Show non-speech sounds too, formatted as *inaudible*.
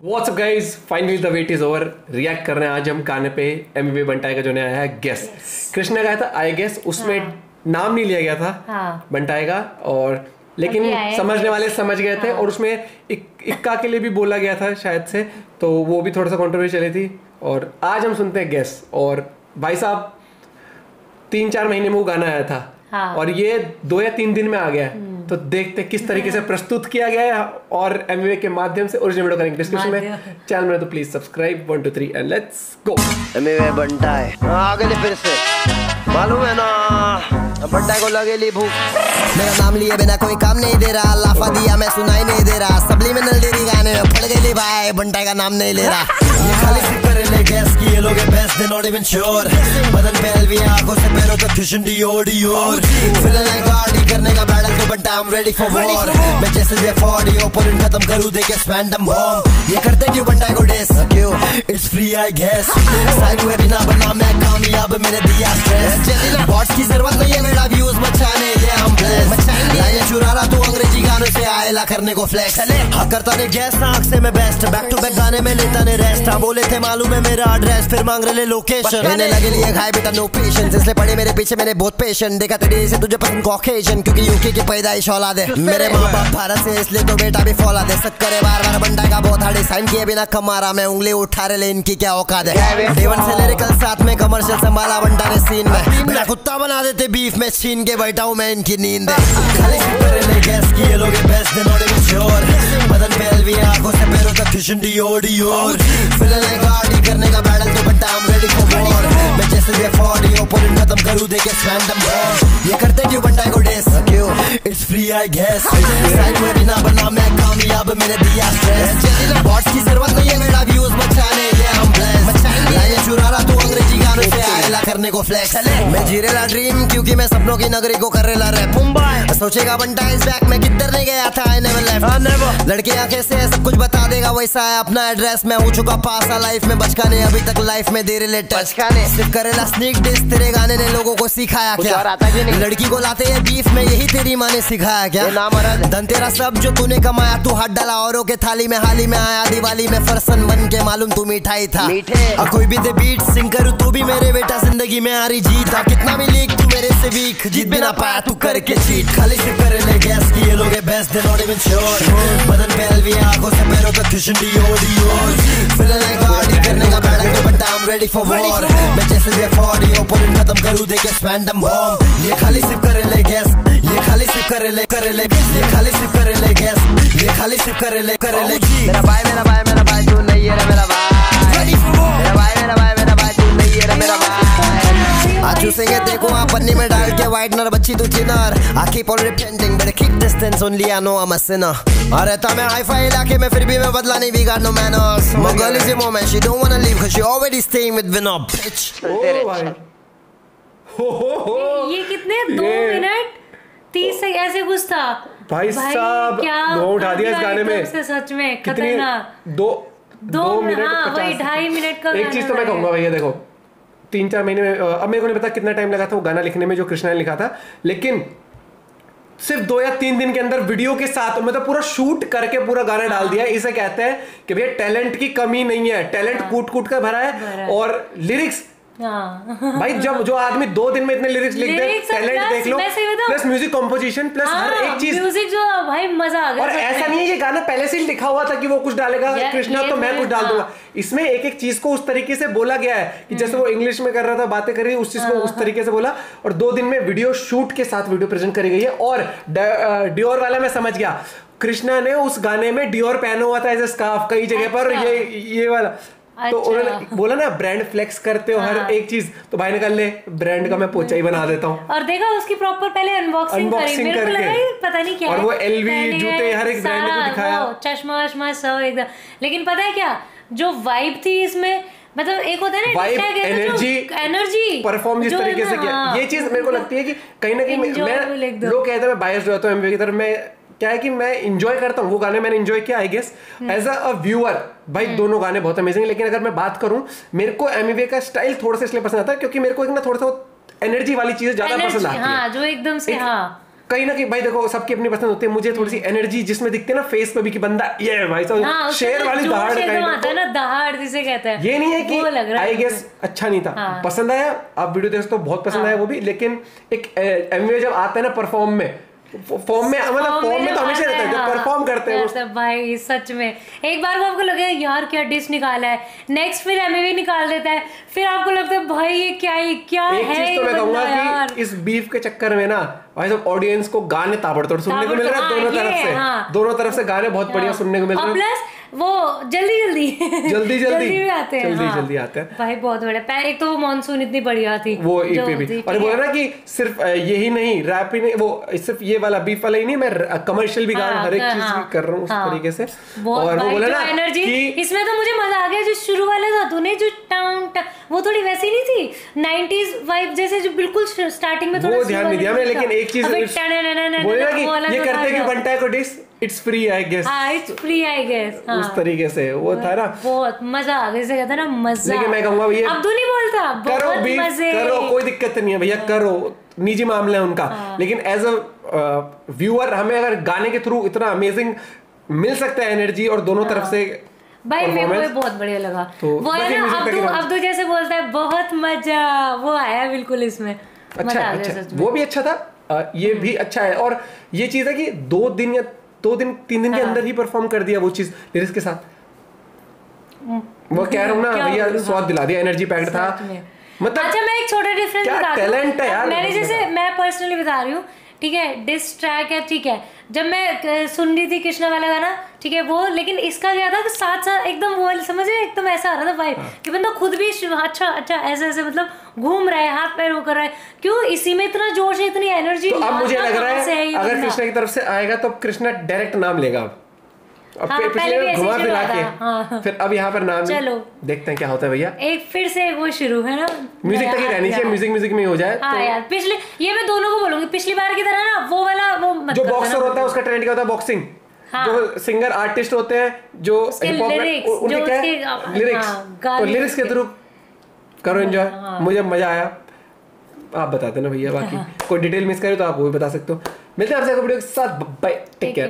What's up guys finally the wait is over react कर रहे हैं आज हम गाने पे एम बी बंटाई का जो नया आया है गेस कृष्णा गाया था आई गेस उसमें हाँ। नाम नहीं लिया गया था हाँ। बंटाई का और लेकिन समझने वाले समझ गए थे हाँ। और उसमें इक, इक्का के लिए भी बोला गया था शायद से तो वो भी थोड़ा सा कॉन्ट्रोवर्सी चली थी और आज हम सुनते हैं गेस और भाई साहब तीन चार महीने में वो गाना आया था हाँ। हम्म। और ये दो या तीन दिन में आ गया है तो देखते किस तरीके से प्रस्तुत किया गया है और एमवे के माध्यम से ओरिजिनल वीडियो करेंगे। डिस्क्रिप्शन में चैनल में तो please subscribe one two three and let's go मेरे बंटा है। आ गए फिर से। मालूम है ना? बंटा को लगेली भूख। मेरा नाम लिए बिना कोई काम नहीं दे रहा। लाफा दिया मैं सुनाई नहीं दे रहा। सबली में नल गाने में पड़ गई भाई। बंटा का नाम नहीं ले रहा। ये खाली सिर्फ़ करे ले गैस की ये लोग best they not even sure बदन पे एलवी आँखों से पैरों तक क्वेश्चन डियोर डियोर फ़िलहाल मैं गाड़ी करने I am ready for war मैं जैसे जे फॉर्ड ये ओपोनेंट खत्म करूँ दे के स्पैंडम बॉम्ब ये करते क्यों बंटा को डेस क्यों? It's free I guess side में बिना बना मैं कामयाब मैंने दिया स्ट्रेस बॉट्स की ज़रूरत नहीं है मेरा व्यूज़ मचाने आएला करने को फ्लेक्स हाँ करता ने गैस नाक से मैं बेस्ट बैक टू बैक गाने में लेता ने रेस्ट हाँ बोले थे मालूम है मेरा एड्रेस फिर मांग रहे लोकेशन मैंने लगे लिए खाए बेटा नो पेशेंस इसलिए पड़े मेरे पीछे मैंने बहुत पेशेंट देखा तेरे से तुझे पसंद कॉकेजन क्योंकि यूके की पैदाइश औलाद है। मेरे माँ बाप भारत से इसलिए तो बेटा भी फौला दे सक्कर बार बार बंडा का बहुत हार्ड साइन किए बिना कमारा मैं उंगली उठा रहे ले इनकी क्या औकात है? डेवन से लिरिकल साथ में कमर्शियल संभाला बंडा ने सीन में। मेरा कुत्ता बना देते बीफ में छीन के बैठा हूँ मैं इनकी नींद है। गैस की ये लोग best they not even sure बदन पे एलवी आँखों से पैरों तक क्वेश्चन डियोर डियोर फ़िलहाल मैं गाड़ी, करने का बैटल तो बंटा I am ready for war मैं जैसे जे फॉर्ड ये ओपोनेंट खत्म करूँ दे के रैंडम ये करते क्यों बंटा को डेस क्यों? It's free I guess side में बिना बना, मैं कामयाब, मैंने दिया स्ट्रेस बॉट्स की ज़रूरत नहीं है, मेरा व्यूज़ बचाने ये हम ब्लेस लाइनें चुरा रहा तू अंग्रेज़ी करने को फ्लेक्स मैं जीरेला ड्रीम क्योंकि मैं सपनों की नगरी को कर करेला रैप मुंबई। सोचेगा बंटा इस बैक में किधर नहीं गया था आई नेवर लेफ़्ट लड़के आँखें से सब कुछ बता देगा वैसा है अपना एड्रेस मैं हो चुका पास लाइफ में बचकाने अभी तक लाइफ में दे रिलेटेड बचकाने। सिर्फ़ करेला स्नीक डिस तेरे गाने ने लोगों को सिखाया क्या? लड़की को लाते हैं बीफ में यही तेरी माँ ने सिखाया क्या? ये नाम धन तेरा सब जो तूने कमाया तू हाथ डाला औरों के थाली में हाली में आया दिवाली में फरसन बन के मालूम तू मिठाई था। कोई भी दे बीट सिंग करूँ तू भी मेरे बेटा ज़िंदगी में आ रही जीत। था कितना भी लीक तू मेरे से वीक। जीत भी ना पाया तू करके चीट खाली से करे ले गैस की ये लोग best they not even sure बदन पे एलवी आँखों से पैरों तक क्वेश्चन डियोर डियोर फ़िलहाल मैं गाड़ी करने का बैटल तो बंटा I am ready for war मैं जैसे जे फॉर्ड ये ओपोनेंट खत्म करूँ दे के स्पैंडम बॉम्ब ये खाली सिर्फ़ करे ले गैस ये खाली सिर्फ़ करे ले करे ले ये खाली सिर्फ़ करे ले गैस ये खाली सिर्फ़ करे ले करे ले मेरा भाई मेरा भाई मेरा भाई तू नहीं पन्नी में डाल के वाइट नर बच्ची तू चिनर I keep on repenting but I keep distance only I know I'm a sinner और रहता मैं हाई फाई इलाके में फिर भी मैं बदला नहीं is a moment she don't wanna leave cause she already staying with Vinod bitch चलते रहे। ओ भाई हो हो हो ये कितने दो ये- मिनट तीस से ऐसे कुछ था भाई साहब क्या धुआँ उठा दिया इस गाने में से सच में कितनी खतरनाक दो दो मिनट, हाँ, वही ढाई मिनट का एक चीज़ तो मैं कहूँगा भैया देखो तीन चार महीने में अब मेरे को नहीं पता कितना टाइम लगा था वो गाना लिखने में जो कृष्णा ने लिखा था लेकिन सिर्फ़ दो या तीन दिन के अंदर वीडियो के साथ मतलब पूरा शूट करके पूरा गाना डाल दिया। इसे कहते हैं कि भैया टैलेंट की कमी नहीं है। टैलेंट कूट कूट कर भरा है है। और लिरिक्स हाँ भाई जब जो आदमी दो दिन में इतने लिरिक्स लिख दे टैलेंट देख लो? प्लस म्यूज़िक कंपोजिशन प्लस हर हाँ, एक चीज़। म्यूज़िक जो भाई मज़ा आ गया। और ऐसा नहीं है ये गाना पहले से ही लिखा हुआ था कि वो कुछ डालेगा कृष्णा तो मैं मैं- कुछ डाल हाँ। दूँगा। इसमें एक एक चीज़ को उस तरीके से बोला गया है कि जैसे वो इंग्लिश में कर रहा था बातें कर रही उस चीज़ को हाँ। उस तरीके से बोला। और दो दिन में वीडियो शूट के साथ वीडियो प्रेजेंट करी गई है। और डियोर वाला मैं समझ गया। कृष्णा ने उस गाने में डियोर पहना हुआ था एज स्कार्फ कई जगह पर अच्छा। ये ये वाला। तो अच्छा। उन्होंने बोला ना ब्रांड फ्लेक्स करते हो हाँ। हर एक चीज़ तो भाई ने ले ब्रांड का मैं पोचा ही बना देता हूँ और देखा उसकी प्रॉपर पहले अनबॉक्सिंग करी मेरे को करके। पता नहीं क्या और वो पहने जूते, हर एक brand को दिखाया। चश्मा वश्मा सब एकदम लेकिन पता है क्या जो वाइब थी इसमें मतलब एक होता है ना वाइब हैं, एनर्जी एनर्जी परफॉर्म जिस तरीके से ना, किया हाँ। ये चीज़ मेरे को लगती है कि कहीं ना कहीं मैं- लोग कहते हैं मैं बायस रहता हूँ एमवी की तरफ़ मैं क्या है कि मैं इंजॉय करता हूँ वो गाने मैंने इंजॉय किया I guess hmm. As a viewer भाई दोनों गाने बहुत अमेजिंग लेकिन अगर मैं बात करूँ मेरे को एमवी का स्टाइल थोड़ा सा इसलिए पसंद आता है क्योंकि मेरे को एक ना थोड़ा सा एनर्जी वाली चीज़ ज़्यादा पसंद आती हाँ है। जो एकदम से एक- हाँ। कहीं ना कहीं भाई देखो सबकी अपनी पसंद होती है मुझे थोड़ी सी एनर्जी जिसमें दिखती है ना फेस पे भी कि बंदा ये भाई हाँ, साहब उसका शेर वाली दहाड़ आता है ना दहाड़ जिसे कहते हैं। ये नहीं है कि आई गेस अच्छा नहीं था। हाँ। पसंद आया आप वीडियो देखो तो बहुत पसंद आया वो भी लेकिन एक एमवे जब आता है ना परफॉर्म में फॉर्म में मतलब फॉर्म में तो हमेशा रहता है जब परफॉर्म करते हैं हाँ। भाई सच में। एक बार वो आपको लगे यार क्या डिश निकाला है? नेक्स्ट फिर एमएवी निकाल देता है। फिर आपको लगता है भाई ये क्या है क्या एक है चीज़ तो मैं कहूँगा कि इस बीफ के चक्कर में ना भाई सब ऑडियंस को गाने ताबड़तोड़ सुनने को मिल रहा है दोनों हाँ, तरफ़ से। हाँ। दोनों तरफ़ से गाने बहुत बढ़िया सुनने को मिल रहे हैं। प्लस वो जल्दी जल्दी। जल्दी जल्दी। भी आते हैं जल्दी हाँ। जल्दी आते हैं। भाई बहुत बढ़िया। पहले एक तो वो मानसून इतनी बढ़िया थी। वो जो ईपी भी। और बोला ना कि सिर्फ़ यही नहीं रैप ही नहीं वो सिर्फ़ ये वाला बीफ वाला ही नहीं मैं कमर्शियल भी गा रहा हूँ हाँ, हर एक हाँ, चीज़ हाँ, भी कर रहा हूँ उस हाँ। तरीके से। और वो बोला ना एनर्जी कि इसमें तो मुझे मज़ा आ गया जो शुरू वाला था तूने जो टाउन वो थोड़ी वैसी नहीं थी। 90s वाइब जैसे जो बिल्कुल स्टार्टिंग में थोड़ा वो ध्यान नहीं दिया वाला मैं लेकिन एक चीज़ बोले ना कि ये करते था कि जो- बनता है को diss it's free I guess हाँ इट्स फ्री आई गेस हाँ। उस तरीके से वो था ना। बहुत मज़ा आ गया जैसे कहते ना मज़ा लेकिन मैं कहूँगा भैया अब्दुल नहीं बोलता करो बहुत भी मज़े। करो कोई दिक्कत नहीं है भैया करो निजी मामला है उनका। हाँ। लेकिन एज अ व्यूअर हमें अगर गाने के थ्रू इतना अमेजिंग मिल सकता है एनर्जी और दोनों तरफ़ से भाई मेरे को बहुत बढ़िया लगा। तो वो है ना अब्दू। अब्दू जैसे बोलता है बहुत मज़ा वो आया बिल्कुल इसमें। अच्छा आ है, अच्छा वो भी अच्छा था? अ, ये भी अच्छा है। और ये चीज़ है कि दो दिन या दो दिन तीन दिन के हाँ। अंदर ही परफॉर्म कर दिया वो चीज़ लिरिक्स के साथ। वो कह रहा हूँ ना भैया स्वाद दिला दिया एनर्जी पैक्ड था। मतलब अच्छा मैं एक छोटा डिफरेंस बता दूँ। talent है यार, मैंने जैसे मैं पर्सनली बता रही हूँ ठीक है? डिस ट्रैक है ठीक है? जब मैं सुन रही थी कृष्णा वाला गाना ठीक है वो लेकिन इसका क्या था कि साथ साथ एकदम वो समझे? रहे एकदम ऐसा आ रहा था भाई हाँ। कि बंदा खुद भी अच्छा अच्छा ऐसे ऐसे मतलब घूम रहा है हाथ पैर वो कर रहा है। क्यों? इसी में इतना जोश है इतनी एनर्जी तो अब मुझे लग रहा है अगर कृष्णा की तरफ़ से आएगा तो कृष्णा डायरेक्ट नाम लेगा अब। अब हाँ, पिछले घुमा ही फिरा के हाँ। फिर अब यहाँ पर नाम चलो। देखते हैं क्या होता है भैया। एक फिर से वो शुरू है ना। म्यूज़िक तक ही रहनी चाहिए म्यूज़िक म्यूज़िक में ही हो जाए हाँ तो यार पिछले ये मैं दोनों को बोलूँगी पिछली बार की तरह ना वो वाला वो मत जो बॉक्सर होता है उसका ट्रेंड क्या होता है? बॉक्सिंग हाँ। जो सिंगर आर्टिस्ट होते हैं जो उनके क्या लिरिक्स हाँ, तो लिरिक्स के थ्रू करो एंजॉय हाँ। मुझे मज़ा आया। आप बता देना भैया बाकी। *laughs* कोई डिटेल मिस करे तो आप वो भी बता सकते हो। मिलते हैं आपसे वीडियो के साथ। Bye take care